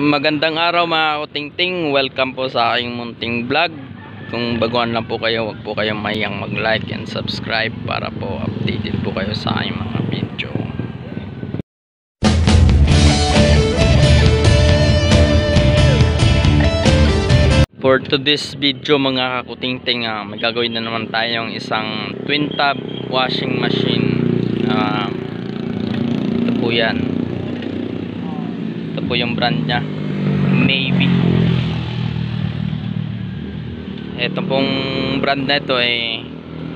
Magandang araw mga kutingting, welcome po sa aking munting vlog. Kung baguhan lang po kayo, wag po kayong mayang mag-like and subscribe Para po updated po kayo sa aking mga video. For today's video mga kakutingting, uh, may gagawin na naman tayong isang twin tub washing machine. Ah, Ito po yan ito po yung brand niya. Navy. Ito pong brand na ito ay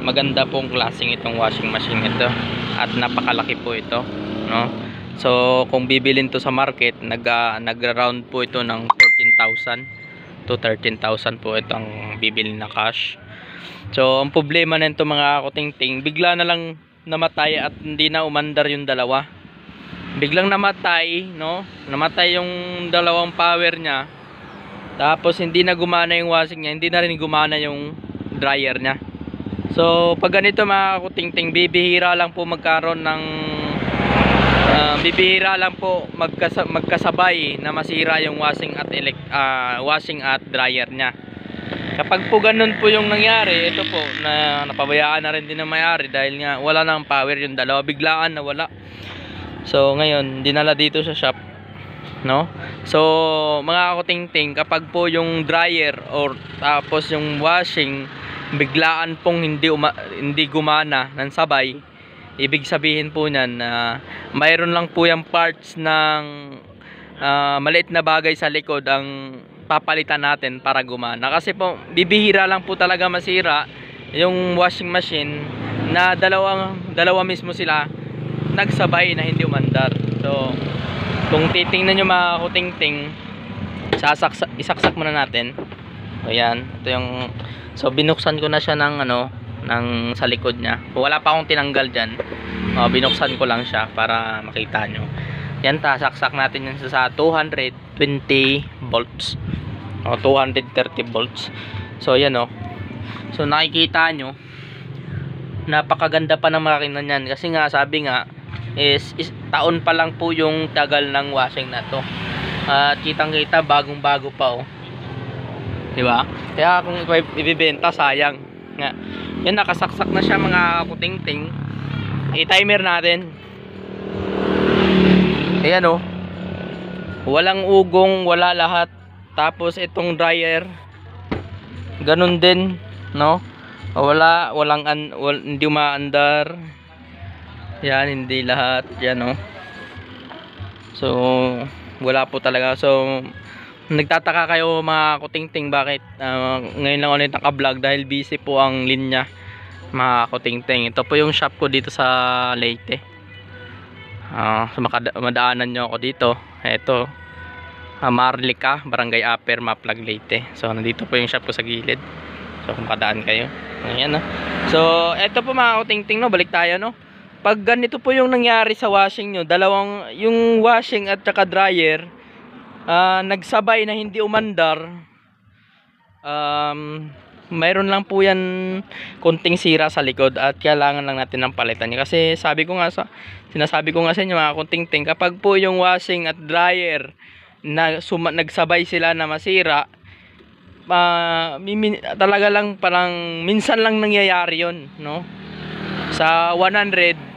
maganda pong klaseng itong washing machine ito. At napakalaki po ito no? So kung bibilin to sa market nag uh, nagra-round po ito ng 14,000 to 13,000 po itong bibili na cash. So ang problema nito mga kutingting bigla na lang namatay at hindi na umandar yung dalawa biglang namatay no? Namatay yung dalawang power niya. Tapos hindi na gumana yung washing niya hindi na rin gumana yung dryer niya. So pag ganito mga kutingting bibihira lang po magkaroon ng uh, bibihira lang po magkasa magkasabay na masira yung washing at uh, washing at dryer niya. Kapag po ganun po yung nangyari ito po na napabayaan na rin din ng mayari dahil nga wala nang power yung dalawa. Biglaan na wala So ngayon, dinala dito sa shop, no? So mga kakutingting, kapag po yung dryer or tapos yung washing biglaan pong hindi uma, hindi gumana ng sabay, ibig sabihin po niyan na uh, mayroon lang po yung parts ng uh, maliit na bagay sa likod ang papalitan natin para gumana. Kasi po bibihira lang po talaga masira yung washing machine na dalawang dalawa mismo sila nagsabay na hindi umandar. So kung titingnan nyo mga kutingting isaksak muna natin. So yan. Ito yung so binuksan ko na siya ng ano ng sa likod niya. Wala pa akong tinanggal dyan. Uh, binuksan ko lang siya para makita nyo. Yan ta saksak natin yan sa 220 volts. O 230 volts. So yan o. So nakikita nyo napakaganda pa ng makina niyan. Kasi nga sabi nga is, is taon pa lang po yung tagal ng washing na to. At uh, kitang kita bagong bago pa oh. Di ba? Kaya kung ibibenta sayang. Nga yan nakasaksak na siya mga kutingting i-timer natin. Ayan oh. Walang ugong wala lahat. Tapos itong dryer ganun din no? Wala walang an, wal, hindi umaandar yan hindi lahat. Yan oh. So wala po talaga. So nagtataka kayo mga kutingting bakit uh, ngayon lang ulit naka vlog dahil busy po ang linya mga kutingting ito po yung shop ko dito sa Leyte. Uh, so madaanan nyo ako dito. Ito uh, Marlica Barangay Upper Maplag Leyte. So nandito po yung shop ko sa gilid. So kung kadaan kayo. Ayan no so ito po mga kutingting no? Balik tayo no pag ganito po yung nangyari sa washing nyo, dalawang, yung washing at saka dryer, uh, nagsabay na hindi umandar, um, mayroon lang po yan konting sira sa likod at kailangan lang natin ng palitan niya. Kasi sabi ko nga sa, sinasabi ko nga sa inyo mga kunting ting, kapag po yung washing at dryer, na suma, nagsabay sila na masira, uh, mimin, talaga lang parang minsan lang nangyayari yon no? Sa 100,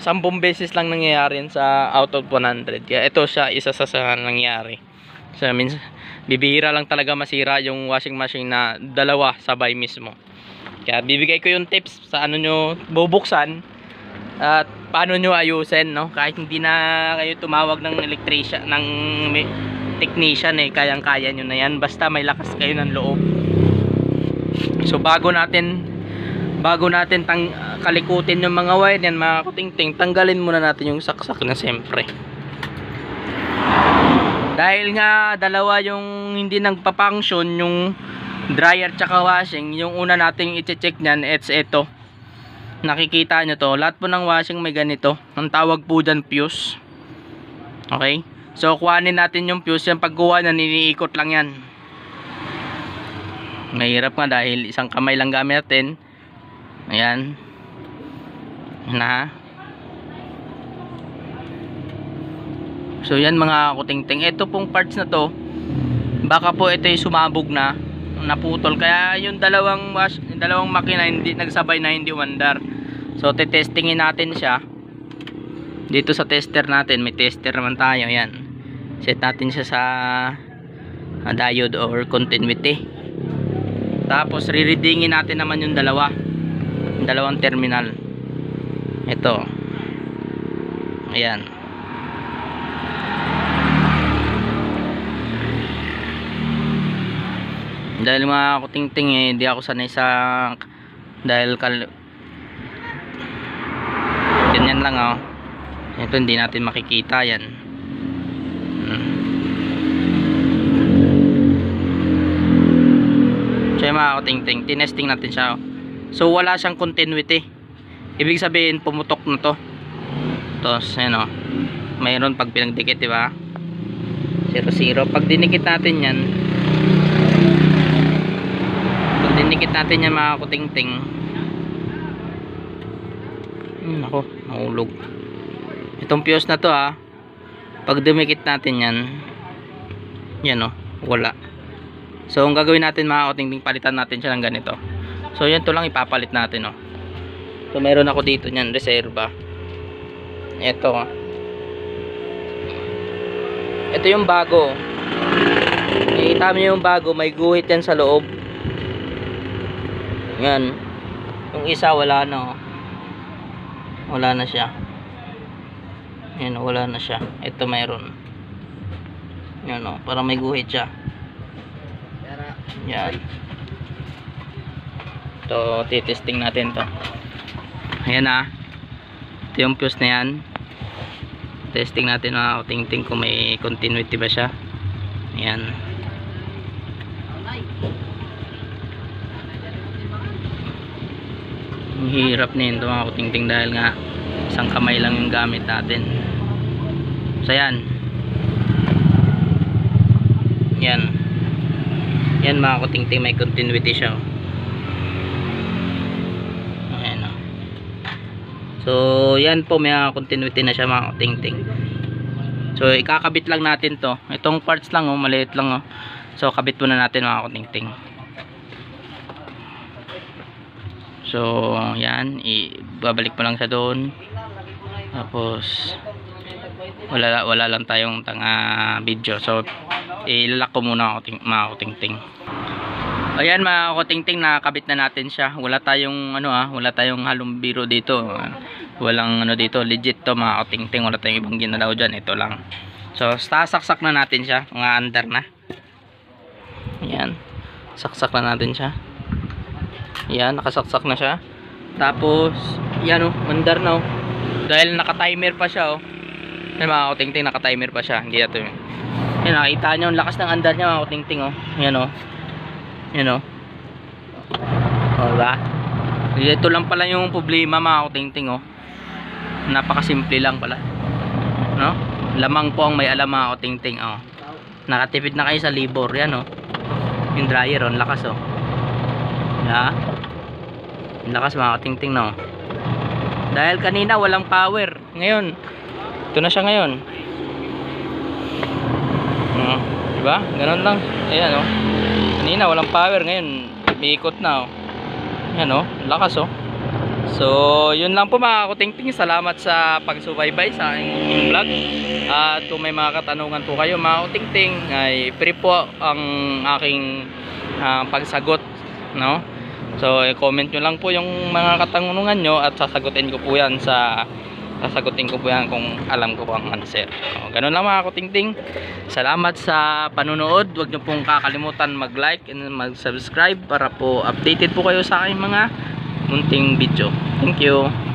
10 beses lang nangyayari sa out of 100 kaya ito siya isa sa sa nangyari. So means bibihira lang talaga masira yung washing machine na dalawa sabay mismo. Kaya bibigay ko yung tips sa ano nyo bubuksan at paano nyo ayusin no? Kahit hindi na kayo tumawag ng electrician ng technician eh kayang kaya nyo na yan. Basta may lakas kayo ng loob. So bago natin bago natin tang kalikutin yung mga wire yan mga kutingting tanggalin muna natin yung saksak na siyempre. Dahil nga dalawa yung hindi nagpa-function yung dryer tsaka washing yung una nating i-check nyan it's ito nakikita nyo to lahat po ng washing may ganito. Ang tawag po dyan fuse. Okay? So kuhanin natin yung fuse. Yung pagkuha na niniikot lang yan. Mahirap nga dahil isang kamay lang gamit natin ayan na So yan mga kutingting. Ito pong parts na to, baka po ito ay sumabog na, naputol. Kaya yung dalawang wash, yung dalawang makina hindi nagsabay na hindi umandar. So tetestingin natin siya. Dito sa tester natin, may tester naman tayo. Yan. Set natin siya sa ah, diode or continuity. Tapos re-readingin natin naman yung dalawa. Dalawang terminal. Ito. Ayan. Dahil mga kutingting eh, di ako sanay sa dahil kal ganyan lang oh. Ito hindi natin makikita yan. Hmm. So yung mga kutingting, tinesting natin siya. oh. So wala siyang continuity. Ibig sabihin pumutok na to. Tapos ayan oh. Mayroon pag pinagdikit, di ba? 0 0. Pag dinikit natin 'yan, pag dinikit natin yan mga kutingting hmm, ako mahulog itong fuse na to ha pag dumikit natin yan yan o wala so ang gagawin natin mga kutingting palitan natin siya ng ganito so yan to lang ipapalit natin o so meron ako dito nyan reserva ito ito yung bago Nakikita mo yung bago, may guhit yan sa loob. Yan. Yung isa wala na. oh. Wala na siya. Yan, wala na siya. Ito mayroon. Yan oh, para may guhit siya. Yan. Ito, titesting natin to. Ayan ah. Ito yung fuse na yan. Testing natin mga tingting kung may continuity ba siya. Ayan. Ang hirap nito mga kutingting dahil nga isang kamay lang yung gamit natin. So yan. Yan. Yan mga kutingting may continuity siya. oh. Ayan oh. So yan po may continuity na siya mga kutingting. So ikakabit lang natin to. Itong parts lang oh, maliit lang oh. So kabit muna natin mga kutingting. So, yan, ibabalik mo lang sa doon. Tapos wala wala lang tayong tanga video. So, ilalak ko muna ako ting, mga kutingting. Ayan mga kutingting, nakakabit na natin siya. Wala tayong ano ah, wala tayong halong biro dito. Walang ano dito, legit to mga kutingting. Wala tayong ibang ginalaw diyan, ito lang. So, sasaksak na natin siya, mga under na. Ayan. Saksak na natin siya. Yan, nakasaksak na siya. Tapos, yan oh, mandar na oh. Dahil naka-timer pa siya oh. Yan mga kutingting, naka-timer pa siya. Hindi natin. Yan, nakita nyo, ang lakas ng andar niya mga kutingting oh. Yan oh. Yan oh. O, diba? Ito lang pala yung problema mga kutingting oh. Napakasimple lang pala. No? Lamang po ang may alam mga kutingting oh. Nakatipid na kayo sa libor. Yan oh. Yung dryer oh, ang lakas oh. Ha? Ang lakas mga katingting no. Dahil kanina walang power. Ngayon, ito na siya ngayon. Uh, diba? Ganun lang. Ayan oh. Kanina walang power. Ngayon, may ikot na oh. Ayan oh. Lakas oh. So, yun lang po mga kutingting. Salamat sa pagsubaybay sa aking vlog. At kung may mga katanungan po kayo mga kutingting, ay free po ang aking ah, pagsagot. No? So, i-comment nyo lang po yung mga katanungan nyo at sasagutin ko po yan sa sasagutin ko po yan kung alam ko po ang answer. So, ganun lang mga kutingting. Salamat sa panunood. Huwag nyo pong kakalimutan mag-like and mag-subscribe para po updated po kayo sa aking mga munting video. Thank you.